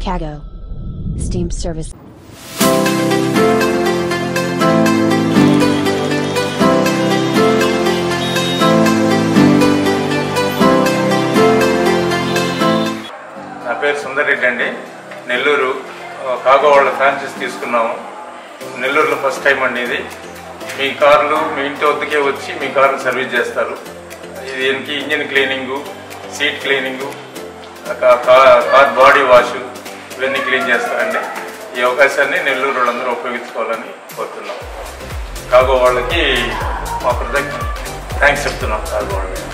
Cago. Steam service. నా పేరు సుందరెడ్డి అండి నెల్లూరు కాగో వాళ్ళ ఫ్రాంచైజ్ తీసుకున్నాము నెల్లూరులో ఫస్ట్ టైం అండి ఇది మీ కార్లు మీ ఇంటి వద్దకే వచ్చి మీ కార్లు సర్వీస్ చేస్తారు ఇది దీనికి ఇంజిన్ క్లీనింగు సీట్ క్లీనింగు కా- కార్ బాడీ వాష్ ఇవన్నీ క్లీన్ చేస్తారండి. ఈ అవకాశాన్ని నెల్లూరు వాళ్ళందరూ ఉపయోగించుకోవాలని కోరుతున్నాం. కాగో వాళ్ళకి మా కృతజ్ఞ థ్యాంక్స్ చెప్తున్నాం కాగో వాళ్ళకి.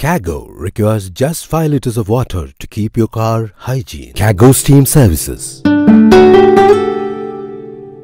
Kago requires just 5 liters of water to keep your car hygiene. Kago Steam Services.